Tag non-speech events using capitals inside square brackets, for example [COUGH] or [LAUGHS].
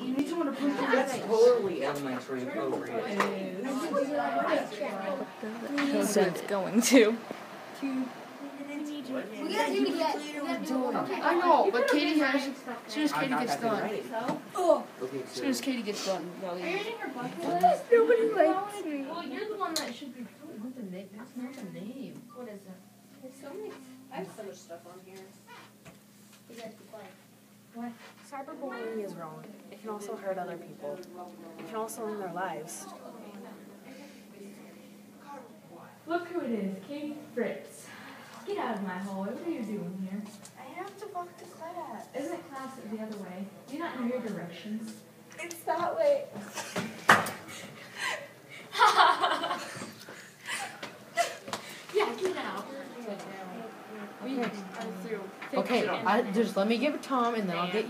You need someone to punch you in the That's totally elementary appropriate. He said it's going to. We gotta do it yet. We gotta do it. Okay. I know, but Katie has. As soon as Katie gets done. Oh. Okay, As soon as Katie gets done, they'll leave. Nobody likes me. Well, you're the one that should be. What's the name? That's not the name. What is it? There's so many. I have so much stuff on here. You guys be quiet. Cyberbullying is wrong. It can also hurt other people. It can also end their lives. Look who it is, Katie Fritz. Get out of my hallway. What are you doing here? I have to walk to class. Isn't class the other way? Do you not know your directions? It's that way. [LAUGHS] Yeah, get out. [LAUGHS] Okay, I, just let me give it Tom and then I'll get you.